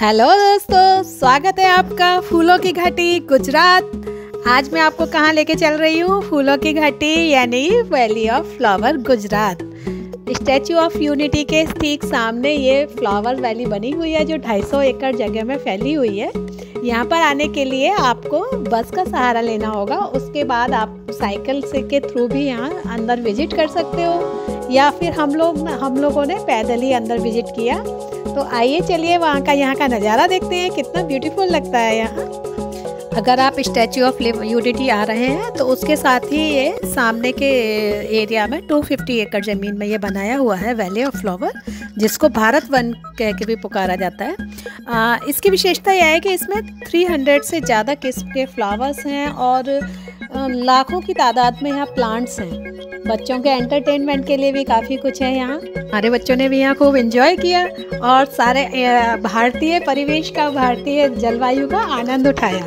Hello दोस्तों, स्वागत है आपका फूलों की घाटी गुजरात। आज मैं आपको कहाँ लेके चल रही हूँ? फूलों की घाटी यानी valley of flower Gujarat. Statue of unity के ठीक सामने ये फ्लावर वैली बनी हुई है, जो 250 एकड़ जगह में फैली हुई है। यहाँ पर आने के लिए आपको बस का सहारा लेना होगा। उसके बाद आप साइकिल से के थ्रू भी यहाँ अंदर विज़िट कर सकते हो। या फिर हम लोग, हम लोगों ने पैदल ही अंदर विज़िट किया। तो आइए चलिए वहाँ का यहाँ का नज़ारा देखते हैं कितना ब्यूटीफुल लगता है यहाँ। अगर आप स्टैचू ऑफ़ यूनिटी आ रहे हैं तो उसके साथ ही ये सामने के एरिया में 250 एकड़ ज़मीन में ये बनाया हुआ है वैली ऑफ़ फ्लावर जिसको भारत वन कह के भी पुकारा जाता है। आ, इसकी विशेषता यह है कि इसमें 300 से ज़्यादा किस्म के फ्लावर्स हैं और लाखों की तादाद में यहाँ प्लांट्स हैं। बच्चों के एंटरटेनमेंट के लिए भी काफ़ी कुछ है यहाँ। हमारे बच्चों ने भी यहाँ खूब इंजॉय किया और सारे भारतीय परिवेश का भारतीय जलवायु का आनंद उठाया।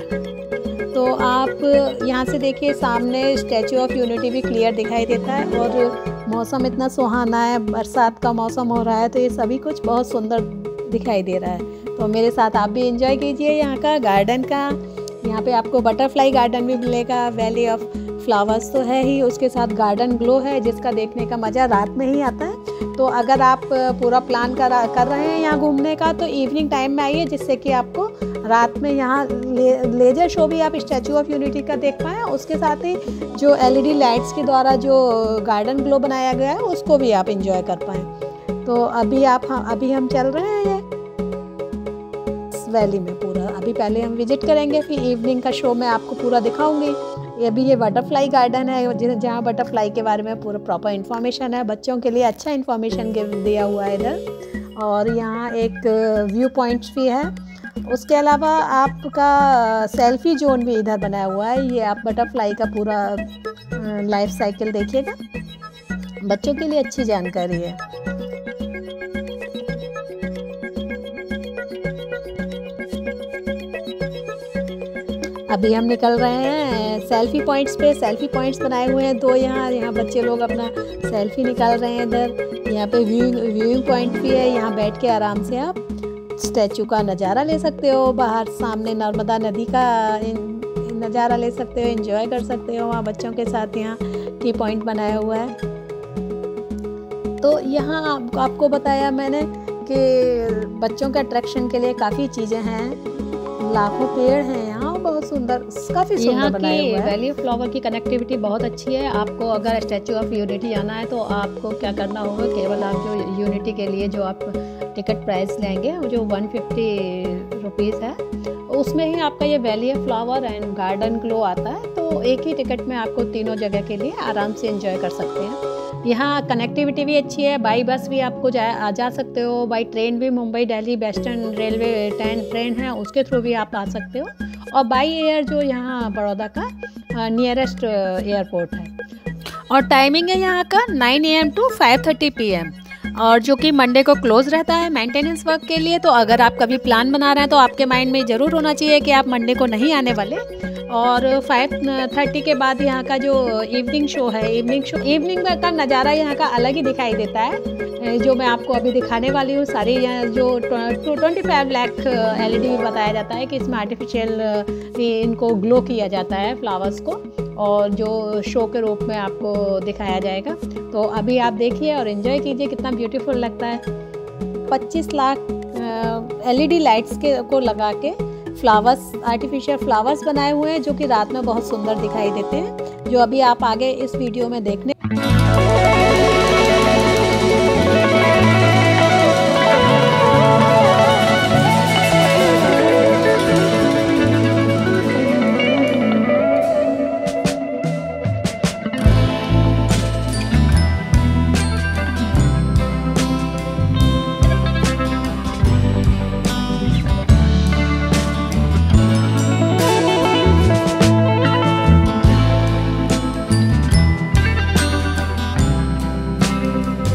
तो आप यहाँ से देखिए सामने स्टैचू ऑफ़ यूनिटी भी क्लियर दिखाई देता है और मौसम इतना सुहाना है बरसात का मौसम हो रहा है तो ये सभी कुछ बहुत सुंदर दिखाई दे रहा है। तो मेरे साथ आप भी इंजॉय कीजिए यहाँ का गार्डन का। यहाँ पे आपको बटरफ्लाई गार्डन भी मिलेगा वैली ऑफ़ फ्लावर्स तो है ही उसके साथ गार्डन ग्लो है जिसका देखने का मज़ा रात में ही आता है। तो अगर आप पूरा प्लान कर कर रहे हैं यहाँ घूमने का तो इवनिंग टाइम में आइए जिससे कि आपको रात में यहाँ ले, लेजर शो भी आप स्टैचू ऑफ़ यूनिटी का देख पाएँ। उसके साथ ही जो एलईडी लाइट्स के द्वारा जो गार्डन ग्लो बनाया गया है उसको भी आप इंजॉय कर पाएँ। तो अभी आप हाँ अभी हम चल रहे हैं वैली में पूरा। अभी पहले हम विज़िट करेंगे फिर इवनिंग का शो मैं आपको पूरा दिखाऊँगी। ये ये बटरफ्लाई गार्डन है जहाँ बटरफ्लाई के बारे में पूरा प्रॉपर इन्फॉर्मेशन है, बच्चों के लिए अच्छा इन्फॉर्मेशन दिया हुआ है इधर। और यहाँ एक व्यू पॉइंट्स भी है। उसके अलावा आपका सेल्फी जोन भी इधर बनाया हुआ है। ये आप बटरफ्लाई का पूरा लाइफ साइकिल देखिएगा। बच्चों के लिए अच्छी जानकारी है। अभी हम निकल रहे हैं सेल्फी पॉइंट्स पे सेल्फी पॉइंट्स बनाए हुए हैं दो यहाँ यहाँ बच्चे लोग अपना सेल्फी निकाल रहे हैं इधर। यहाँ पे व्यूइंग व्यूइंग पॉइंट भी है यहाँ बैठ के आराम से आप स्टैचू का नज़ारा ले सकते हो बाहर सामने नर्मदा नदी का नज़ारा ले सकते हो इन्जॉय कर सकते हो वहाँ बच्चों के साथ यहाँ टी पॉइंट बनाया हुआ है। तो यहाँ आप, आपको बताया मैंने कि बच्चों के अट्रैक्शन के लिए काफ़ी चीज़ें हैं लाखों पेड़ हैं यहाँ। सुंदर काफ़ी सुंदर बनाया हुआ है। वैली फ्लावर की कनेक्टिविटी बहुत अच्छी है। आपको अगर स्टैचू ऑफ़ यूनिटी आना है तो आपको क्या करना होगा केवल आप जो यूनिटी के लिए जो आप टिकट प्राइस लेंगे जो वन फिफ्टी रुपीज़ है उसमें ही आपका ये valley of flower and garden glow आता है तो एक ही टिकट में आपको तीनों जगह के लिए आराम से इंजॉय कर सकते हैं। यहाँ कनेक्टिविटी भी अच्छी है बाई बस भी आपको जा आ जा सकते हो बाई ट्रेन भी Mumbai Delhi western railway train train है उसके थ्रू भी आप आ सकते हो। और बाई एयर जो यहाँ बड़ौदा का नियरेस्ट एयरपोर्ट है। और टाइमिंग है यहाँ का 9 एम टू 5:30 पीएम और जो कि मंडे को क्लोज रहता है मेंटेनेंस वर्क के लिए तो अगर आप कभी प्लान बना रहे हैं तो आपके माइंड में ज़रूर होना चाहिए कि आप मंडे को नहीं आने वाले। और फाइव थर्टी के बाद यहाँ का जो इवनिंग शो है इवनिंग शो इवनिंग का नज़ारा यहाँ का अलग ही दिखाई देता है जो मैं आपको अभी दिखाने वाली हूँ, सारी यहाँ जो two twenty five lakh L बताया जाता है कि इसमें आर्टिफिशियल इनको ग्लो किया जाता है फ्लावर्स को, और जो शो के रूप में आपको दिखाया जाएगा। तो अभी आप देखिए और इन्जॉय कीजिए, कितना ब्यूटीफुल लगता है। 25 लाख एलईडी लाइट्स के, को लगा के फ्लावर्स आर्टिफिशियल फ्लावर्स बनाए हुए हैं, जो कि रात में बहुत सुंदर दिखाई देते हैं। जो अभी आप आगे इस वीडियो में देखने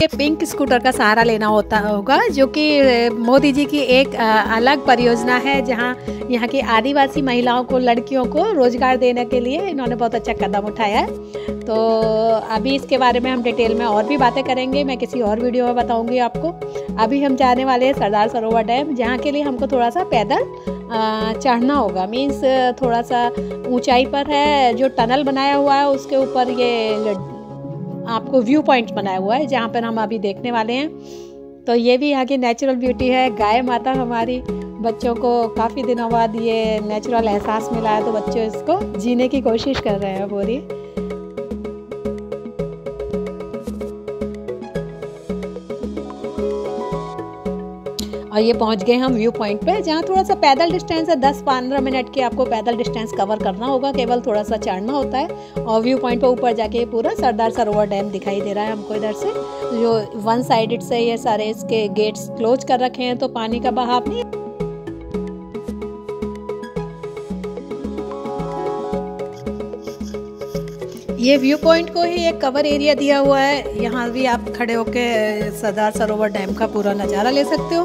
पिंक स्कूटर का सहारा लेना होता होगा, जो कि मोदी जी की एक अलग परियोजना है, जहाँ, यहाँ की आदिवासी महिलाओं को, लड़कियों को रोज़गार देने के लिए इन्होंने बहुत अच्छा कदम उठाया है। तो अभी इसके बारे में हम डिटेल में और भी बातें करेंगे, मैं किसी और वीडियो में बताऊँगी आपको। अभी हम जाने वाले हैं सरदार सरोवर डैम, जहाँ के लिए हमको थोड़ा सा पैदल चढ़ना होगा। मीन्स, थोड़ा सा ऊंचाई पर है, जो टनल बनाया हुआ है, उसके ऊपर ये आपको व्यू पॉइंट बनाया हुआ है, जहाँ पर हम अभी देखने वाले हैं। तो ये भी यहाँ की नेचुरल ब्यूटी है। गाय माता हमारी बच्चों को काफ़ी दिनों बाद ये नेचुरल एहसास मिला है तो बच्चे इसको जीने की कोशिश कर रहे हैं पूरी। और ये पहुँच गए हम व्यू पॉइंट पे, जहाँ थोड़ा सा पैदल डिस्टेंस है 10-15 मिनट के आपको पैदल डिस्टेंस कवर करना होगा, केवल थोड़ा सा चढ़ना होता है और व्यू पॉइंट पर ऊपर जाके पूरा सरदार सरोवर डैम दिखाई दे रहा है हमको इधर से। जो वन साइड से ये सारे इसके गेट्स क्लोज कर रखे हैं तो पानी का बहाव नहीं ये व्यू पॉइंट को ही एक कवर एरिया दिया हुआ है। यहाँ भी आप खड़े होकर सरदार सरोवर डैम का पूरा नज़ारा ले सकते हो।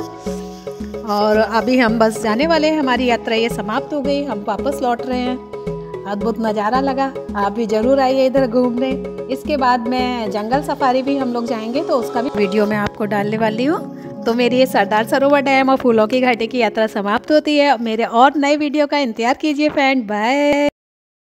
और अभी हम बस जाने वाले हैं। हमारी यात्रा ये समाप्त हो गई। हम वापस लौट रहे हैं। अद्भुत नज़ारा लगा। आप भी ज़रूर आइए इधर घूमने। इसके बाद में जंगल सफारी भी हम लोग जाएँगे तो उसका भी वीडियो मैं आपको डालने वाली हूँ। तो मेरी ये सरदार सरोवर डैम और फूलों की घाटी की यात्रा समाप्त होती है। मेरे और नए वीडियो का इंतज़ार कीजिए फ्रेंड बाय